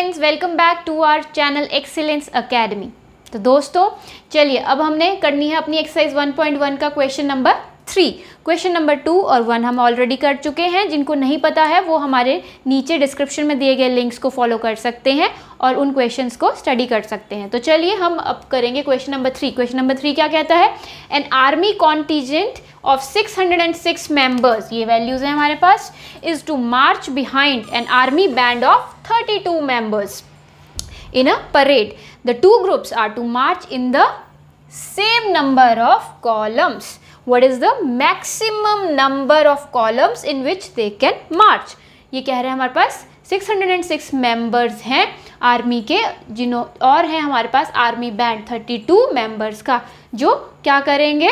Friends welcome back to our channel excellence academy तो दोस्तों, चलिए, अब हमने करनी है अपनी एक्सरसाइज 1.1 का question number three question number two और वन हम ऑलरेडी कर चुके हैं। जिनको नहीं पता है, वो हमारे नीचे डिस्क्रिप्शन में दिए गए लिंक्स को फॉलो कर सकते हैं और उन क्वेश्चंस को स्टडी कर सकते हैं। तो चलिए, हम अब करेंगे question number three question number three क्या कहता है? An army contingent of 606 members ये वैल्यूज़ है हमारे पास. Is to march behind an army band of 32 members in a parade the two groups are to march in the same number of columns what is the maximum number of columns in which they can march ये कह रहे हैं हमारे पास 606 members हैं. Army के जिन्हों और हैं हमारे पास आर्मी बैंड 32 मेंबर्स का, जो क्या करेंगे?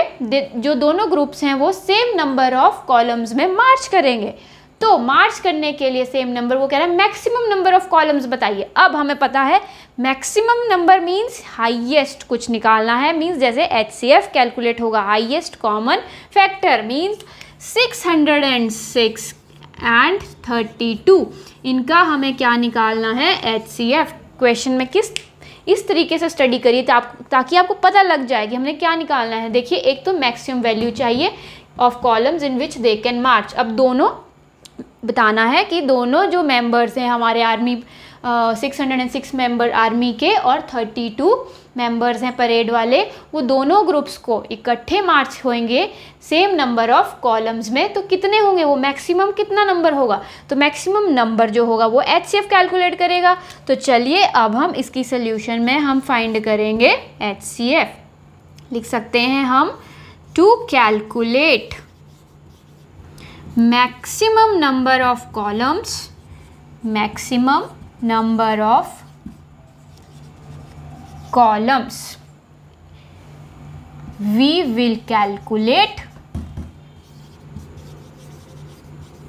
जो दोनों ग्रुप्स हैं, वो सेम नंबर ऑफ़ कॉलम्स में मार्च करेंगे। तो मार्च करने के लिए सेम नंबर वो कह रहा है मैक्सिमम नंबर ऑफ़ कॉलम्स बताइए। अब हमें पता है मैक्सिमम नंबर मींस हाईएस्ट कुछ निकालना है। मींस जैसे एच सी एफ़ कैलकुलेट होगा highest common factor means six hundred and thirty two इनका हमें क्या निकालना है? एच सी एफ़ क्वेश्चन में किस इस तरीके से स्टडी करिए ता, ताकि आपको पता लग जाए कि हमने क्या निकालना है। देखिए एक तो मैक्सिमम वैल्यू चाहिए of columns in which they can march अब दोनों बताना है कि दोनों जो मेंबर्स हैं हमारे army six hundred and six member army के और थर्टी टू मेंबर्स हैं परेड वाले। वो दोनों ग्रुप्स को इकट्ठे मार्च होंगे सेम नंबर ऑफ़ कॉलम्स में। तो कितने होंगे वो? मैक्सिमम कितना नंबर होगा? तो मैक्सिमम नंबर जो होगा वो एच सी एफ़ कैलकुलेट करेगा। तो चलिए अब हम इसकी सोल्यूशन में हम फाइंड करेंगे एच सी एफ़ लिख सकते हैं हम to calculate maximum number of columns, maximum number of columns. We will calculate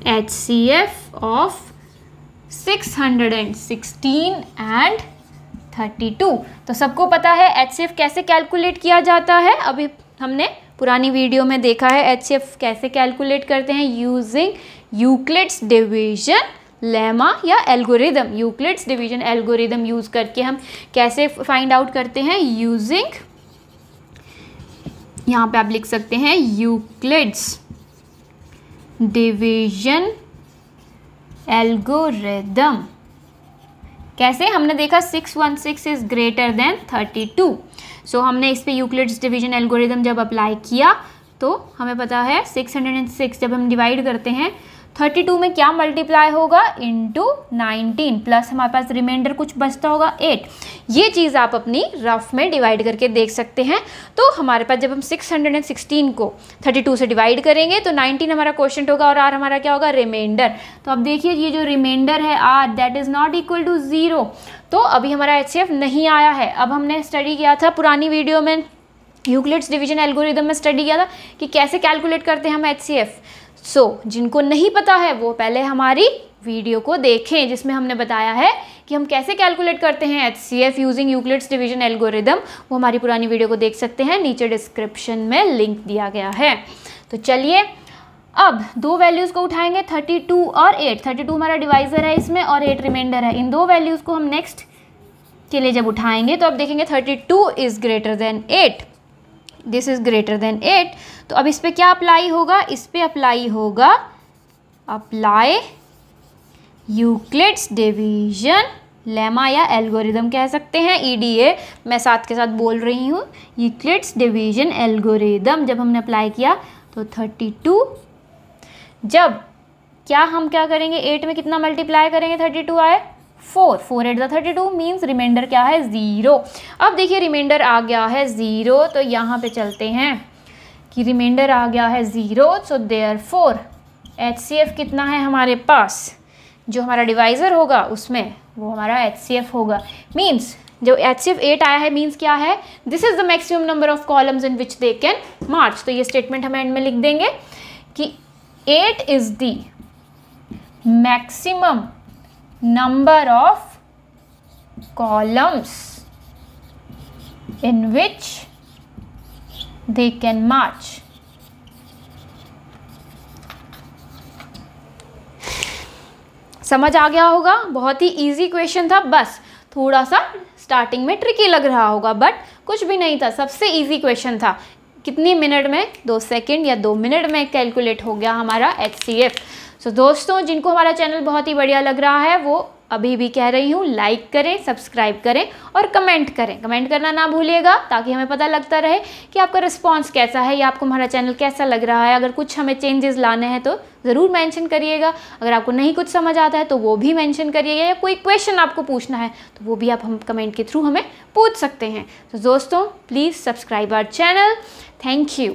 HCF of 616 and 32 तो सबको पता है HCF कैसे कैलकुलेट किया जाता है? अभी हमने पुरानी वीडियो में देखा है HCF कैसे कैलकुलेट करते हैं? यूजिंग यूक्लिड्स डिवीज़न लेमा या algorithm, Euclid's division algorithm use करके हम कैसे फाइंड आउट करते हैं? यूजिंग यहाँ पे आप लिख सकते हैं, यूक्लिड्स डिवीज़न एल्गोरिदम। कैसे? हमने देखा six one six is greater than thirty two so हमने इस पे यूक्लिड्स डिवीज़न एल्गोरिदम जब अप्लाई किया तो हमें पता है सिक्स हंड्रेड एंड सिक्स जब हम डिवाइड करते हैं थर्टी टू में क्या मल्टीप्लाई होगा? इंटू नाइनटीन प्लस हमारे पास रिमाइंडर कुछ बचता होगा एट ये चीज़ आप अपनी रफ में डिवाइड करके देख सकते हैं। तो हमारे पास जब हम सिक्स हंड्रेड एंड सिक्सटीन को थर्टी टू से डिवाइड करेंगे तो नाइनटीन हमारा क्वेश्चन होगा और आर हमारा क्या होगा? रिमाइंडर तो अब देखिए, ये जो रिमाइंडर है are that is not equal to zero तो अभी हमारा एचसीएफ नहीं आया है। अब हमने स्टडी किया था पुरानी वीडियो में यूक्लिड्स डिवीज़न एल्गोरिदम में स्टडी किया था कि कैसे कैलकुलेट करते हैं हम एचसीएफ सो so, जिनको नहीं पता है वो पहले हमारी वीडियो को देखें जिसमें हमने बताया है कि हम कैसे कैलकुलेट करते हैं H C F using Euclid's division algorithm वो हमारी पुरानी वीडियो को देख सकते हैं। नीचे डिस्क्रिप्शन में लिंक दिया गया है। तो चलिए अब दो वैल्यूज़ को उठाएँगे 32 और 8 32 हमारा डिवाइज़र है इसमें और 8 रिमाइंडर है। इन दो वैल्यूज़ को हम नेक्स्ट के लिए जब उठाएँगे तो अब देखेंगे 32 is greater than 8 this is greater than eight तो अब इस पर क्या अप्लाई होगा? इस पर अप्लाई होगा अप्लाई यूक्लिड्स डिवीज़न लेमा या एल्गोरिदम कह सकते हैं ई डी ए मैं साथ के साथ बोल रही हूँ यूक्लिड्स डिवीज़न एल्गोरिदम जब हमने अप्लाई किया तो थर्टी टू जब क्या हम क्या करेंगे? एट में कितना मल्टीप्लाई करेंगे? थर्टी टू आए। Four four eight the thirty two means remainder क्या है? ज़ीरो अब देखिए रिमाइंडर आ गया है ज़ीरो तो यहाँ पे चलते हैं कि रिमाइंडर आ गया है zero so there four H C F कितना है हमारे पास? जो हमारा डिवाइज़र होगा, उसमें वो हमारा एच सी एफ़ होगा। मीन्स जो एच सी एफ़ एट आया है मीन्स क्या है? This is the maximum number of columns in which they can march तो ये स्टेटमेंट हम एंड में लिख देंगे कि eight is the maximum number of columns in which they can march. समझ आ गया होगा? बहुत ही ईजी क्वेश्चन था, बस थोड़ा सा स्टार्टिंग में ट्रिकी लग रहा होगा बट कुछ भी नहीं था, सबसे ईजी क्वेश्चन था। कितनी मिनट में? दो सेकंड या दो मिनट में कैलकुलेट हो गया हमारा एच सी सो दोस्तों, जिनको हमारा चैनल बहुत ही बढ़िया लग रहा है, वो अभी भी कह रही हूँ लाइक करें सब्सक्राइब करें और कमेंट करें। कमेंट करना ना भूलिएगा, ताकि हमें पता लगता रहे कि आपका रिस्पांस कैसा है, या आपको हमारा चैनल कैसा लग रहा है। अगर कुछ हमें चेंजेस लाने हैं तो ज़रूर मेंशन करिएगा। अगर आपको नहीं कुछ समझ आता है तो वो भी मेंशन करिएगा, या कोई क्वेश्चन आपको पूछना है तो वो भी आप हम कमेंट के थ्रू हमें पूछ सकते हैं। तो दोस्तों please subscribe our channel thank you